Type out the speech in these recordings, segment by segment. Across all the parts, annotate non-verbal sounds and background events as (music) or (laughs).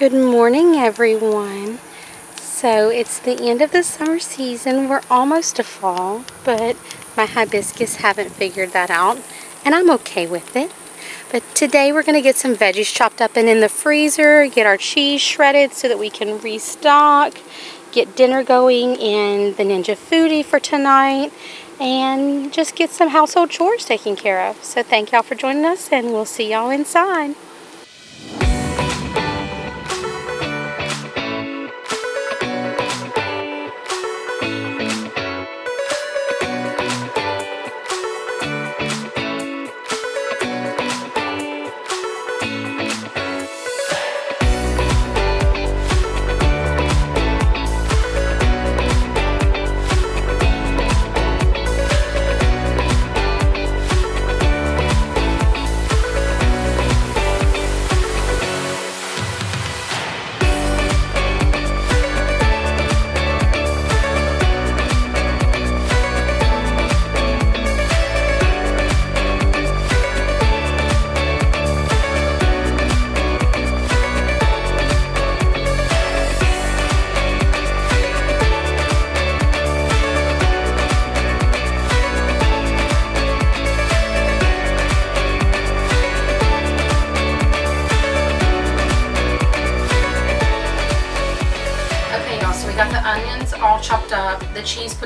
Good morning everyone. So it's the end of the summer season. We're almost to fall, but my hibiscus haven't figured that out and I'm okay with it. But today we're going to get some veggies chopped up and in the freezer, get our cheese shredded so that we can restock, get dinner going in the Ninja Foodi for tonight, and just get some household chores taken care of. So thank y'all for joining us and we'll see y'all inside.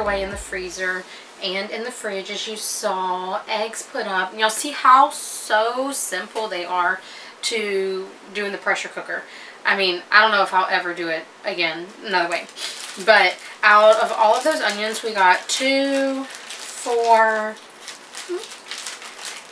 Away in the freezer, and in the fridge as you saw, eggs put up. Y'all see how so simple they are to do in the pressure cooker. I mean, I don't know if I'll ever do it again another way. But out of all of those onions, we got two, four,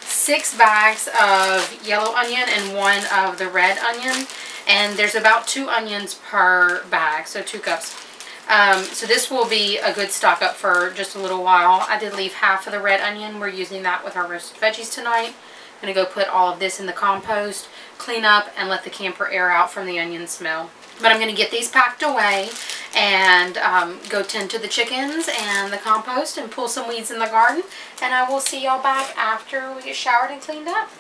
six bags of yellow onion and one of the red onion. And there's about two onions per bag, so two cups. Um, so this will be a good stock up for just a little while. I did leave half of the red onion. We're using that with our roasted veggies tonight. I'm going to go put all of this in the compost, clean up, and let the camper air out from the onion smell. But I'm going to get these packed away and um, go tend to the chickens and the compost and pull some weeds in the garden. And I will see y'all back after we get showered and cleaned up.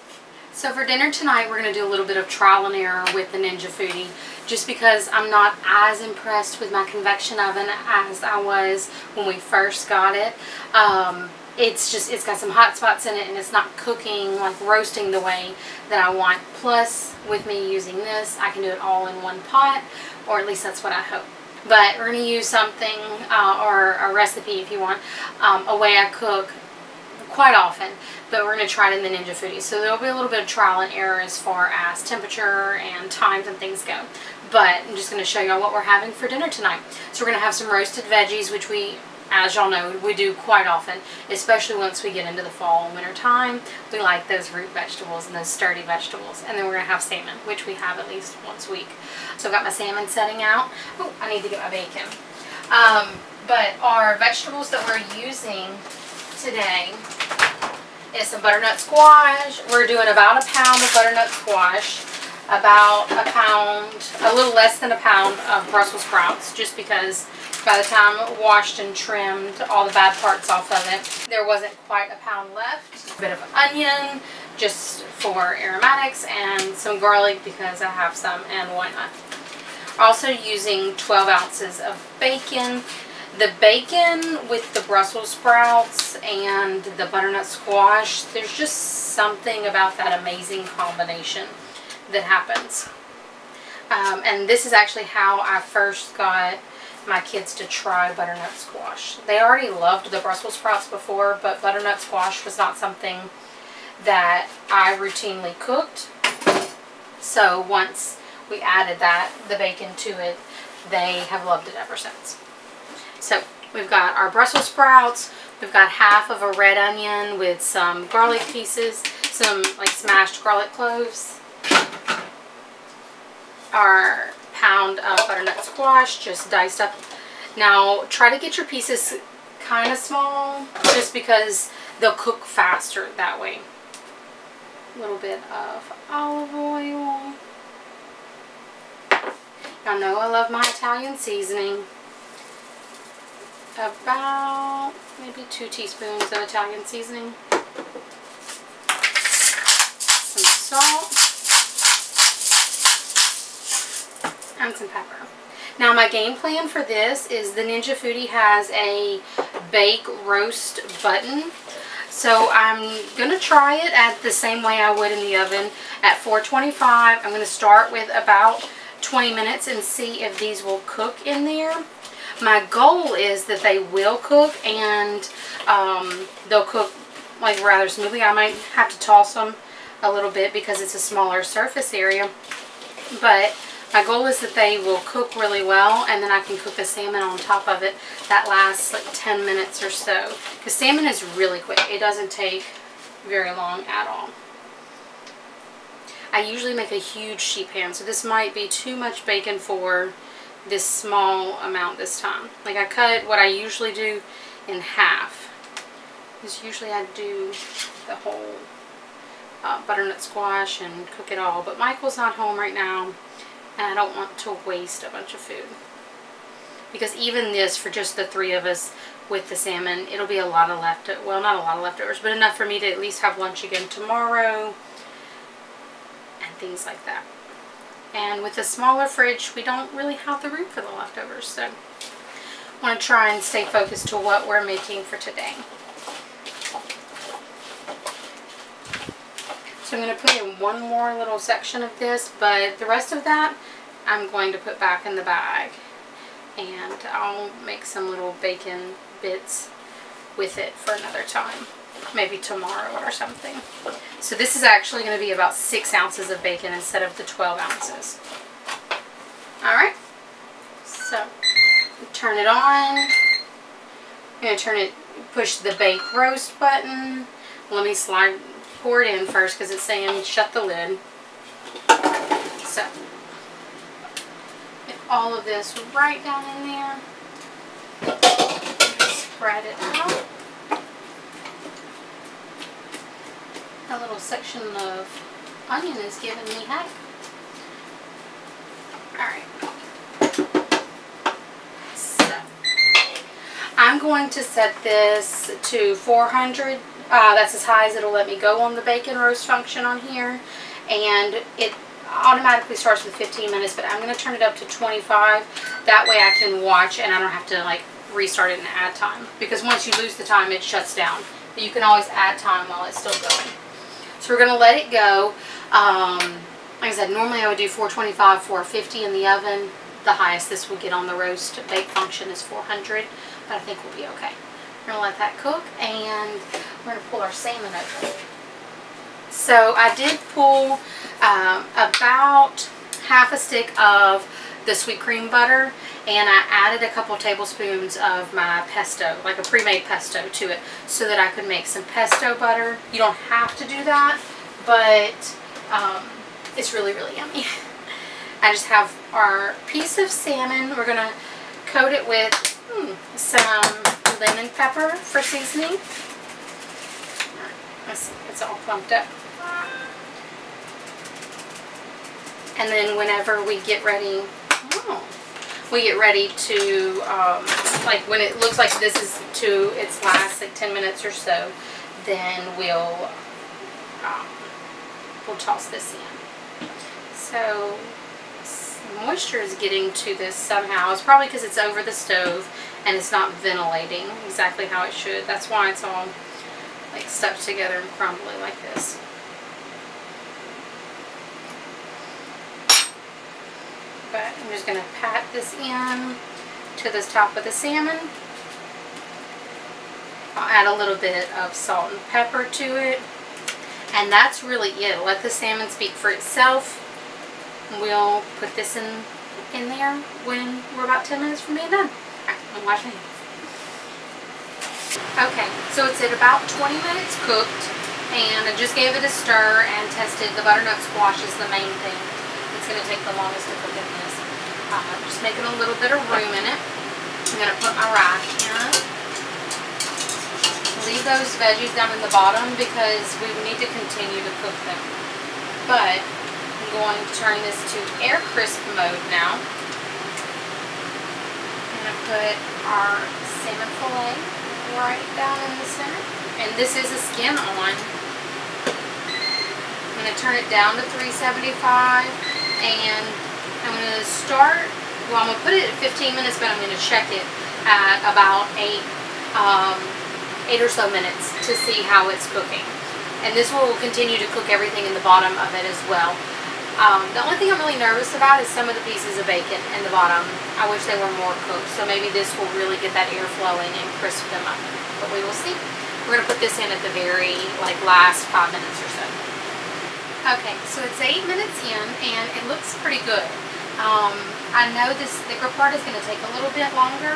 So for dinner tonight, we're going to do a little bit of trial and error with the Ninja Foodi just because I'm not as impressed with my convection oven as I was when we first got it. Um, it's just, it's got some hot spots in it and it's not cooking, like roasting the way that I want. Plus, with me using this, I can do it all in one pot, or at least that's what I hope. But we're going to use something, uh, or a recipe if you want, um, a way I cook quite often but we're going to try it in the Ninja Foodi. So there will be a little bit of trial and error as far as temperature and times and things go. But I'm just going to show y'all what we're having for dinner tonight. So we're going to have some roasted veggies, which we, as y'all know, we do quite often, especially once we get into the fall and winter time. We like those root vegetables and those sturdy vegetables. And then we're going to have salmon, which we have at least once a week. So I've got my salmon setting out. Oh, I need to get my bacon. Um, but our vegetables that we're using today is some butternut squash. We're doing about a pound of butternut squash about a pound, a little less than a pound of Brussels sprouts just because by the time washed and trimmed all the bad parts off of it, there wasn't quite a pound left. A bit of onion just for aromatics and some garlic because I have some and why not. Also using 12 ounces of bacon. The bacon with the Brussels sprouts and the butternut squash, there's just something about that amazing combination that happens. Um, and this is actually how I first got my kids to try butternut squash. They already loved the Brussels sprouts before, but butternut squash was not something that I routinely cooked. So once we added that, the bacon to it, they have loved it ever since. So we've got our Brussels sprouts, we've got half of a red onion with some garlic pieces, some like smashed garlic cloves, our pound of butternut squash just diced up. Now try to get your pieces kind of small just because they'll cook faster that way. A little bit of olive oil. Y'all know I love my Italian seasoning. About maybe two teaspoons of Italian seasoning. Some salt. and some pepper. Now my game plan for this is the Ninja Foodi has a bake roast button. So I'm going to try it at the same way I would in the oven at 425. I'm going to start with about 20 minutes and see if these will cook in there. My goal is that they will cook and um, they'll cook like rather smoothly. I might have to toss them a little bit because it's a smaller surface area. But my goal is that they will cook really well and then I can cook the salmon on top of it. That lasts like 10 minutes or so. Because salmon is really quick. It doesn't take very long at all. I usually make a huge sheet pan, so this might be too much bacon for this small amount this time. Like I cut what I usually do in half. Because usually I do the whole uh, butternut squash and cook it all. But Michael's not home right now and I don't want to waste a bunch of food. Because even this, for just the three of us with the salmon, it'll be a lot of leftovers. Well, not a lot of leftovers, but enough for me to at least have lunch again tomorrow and things like that. And with a smaller fridge, we don't really have the room for the leftovers. So I want to try and stay focused to what we're making for today. So I'm going to put in one more little section of this, but the rest of that I'm going to put back in the bag. And I'll make some little bacon bits with it for another time. Maybe tomorrow or something. So this is actually going to be about 6 ounces of bacon instead of the 12 ounces. Alright. So, turn it on. I'm going to turn it, push the bake roast button. Let me slide pour it in first because it's saying shut the lid. So, get all of this right down in there. Spread it out. A little section of onion is giving me heck. Alright. I'm going to set this to 400 uh, that's as high as it'll let me go on the bacon roast function on here. And it automatically starts with 15 minutes, but I'm going to turn it up to 25. That way I can watch and I don't have to like restart it and add time. Because once you lose the time, it shuts down. But you can always add time while it's still going. So we're going to let it go. Um, like I said, normally I would do 425, 450 in the oven. The highest this will get on the roast bake function is 400, but I think we'll be okay. We're going to let that cook and we're going to pull our salmon over. So I did pull um, about half a stick of the sweet cream butter and I added a couple tablespoons of my pesto, like a pre-made pesto to it so that I could make some pesto butter. You don't have to do that, but um, it's really, really yummy. (laughs) I just have our piece of salmon. We're going to coat it with hmm, some lemon pepper for seasoning. It's, it's all clumped up. And then whenever we get ready, oh, we get ready to, um, like when it looks like this is to its last like 10 minutes or so, then we'll, um, we'll toss this in. So moisture is getting to this somehow. It's probably because it's over the stove and it's not ventilating exactly how it should. That's why it's all like stuck together and crumbly like this. I'm just going to pat this in to the top of the salmon. I'll add a little bit of salt and pepper to it. And that's really it. Let the salmon speak for itself. We'll put this in, in there when we're about 10 minutes from being done. I'm washing Okay, so it's at about 20 minutes cooked, and I just gave it a stir and tested. The butternut squash is the main thing. It's going to take the longest to cook in this. Uh, I'm just making a little bit of room in it. I'm going to put my rice in. Leave those veggies down in the bottom because we need to continue to cook them. But I'm going to turn this to air crisp mode now I'm going to put our salmon fillet right down in the center. And this is a skin on. I'm going to turn it down to 375 and I'm going to start, well I'm going to put it at 15 minutes, but I'm going to check it at about 8, um, 8 or so minutes to see how it's cooking. And this will continue to cook everything in the bottom of it as well. Um, the only thing I'm really nervous about is some of the pieces of bacon in the bottom. I wish they were more cooked, so maybe this will really get that air flowing and crisp them up. But we will see. We're going to put this in at the very, like, last five minutes or so. Okay, so it's eight minutes in, and it looks pretty good. Um, I know this thicker part is going to take a little bit longer,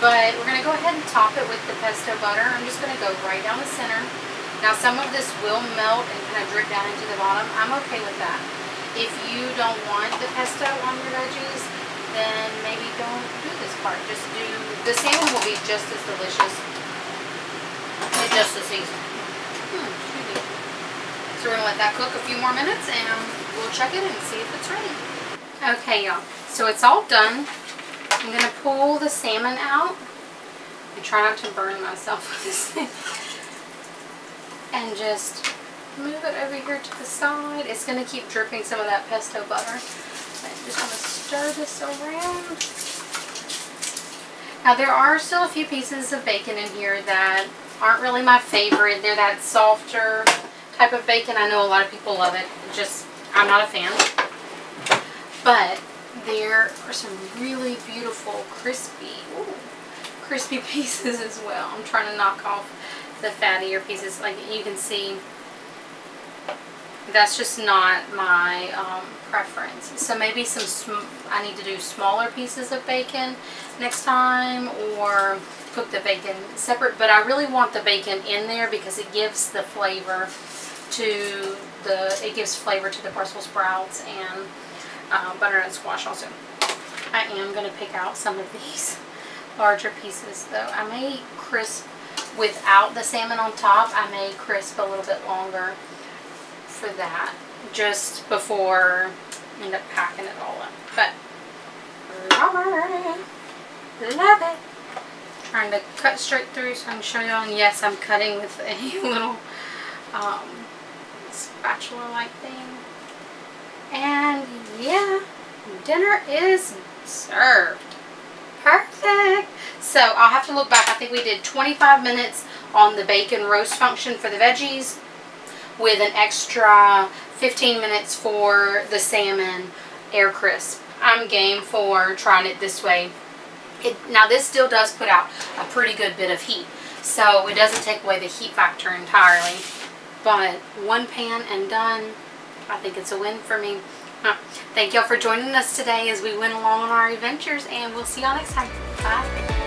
but we're going to go ahead and top it with the pesto butter. I'm just going to go right down the center. Now, some of this will melt and kind of drip down into the bottom. I'm okay with that. If you don't want the pesto on your veggies, then maybe don't do this part. Just do, the salmon will be just as delicious with just the seasoning. Hmm, so we're going to let that cook a few more minutes and we'll check it and see if it's ready. Okay, y'all. So it's all done. I'm going to pull the salmon out. I try not to burn myself with this thing. And just move it over here to the side. It's going to keep dripping some of that pesto butter. I'm just going to stir this around. Now there are still a few pieces of bacon in here that aren't really my favorite. They're that softer type of bacon. I know a lot of people love it. Just, I'm not a fan. But there are some really beautiful crispy, ooh, crispy (laughs) pieces as well. I'm trying to knock off the fattier pieces. Like you can see that's just not my um, preference. So maybe some, I need to do smaller pieces of bacon next time or cook the bacon separate. But I really want the bacon in there because it gives the flavor to the, it gives flavor to the Brussels sprouts and uh, butternut squash also. I am going to pick out some of (laughs) these larger pieces though. I may crisp without the salmon on top. I may crisp a little bit longer for that just before I end up packing it all up. But love it. Love it. Trying to cut straight through so I can show y'all. And yes, I'm cutting with a (laughs) little um, spatula-like thing. And yeah, dinner is served. Perfect. So I'll have to look back. I think we did 25 minutes on the bacon roast function for the veggies with an extra 15 minutes for the salmon air crisp. I'm game for trying it this way. It, now this still does put out a pretty good bit of heat. So it doesn't take away the heat factor entirely. But one pan and done. I think it's a win for me. Thank y'all for joining us today as we went along on our adventures and we'll see y'all next time. Bye.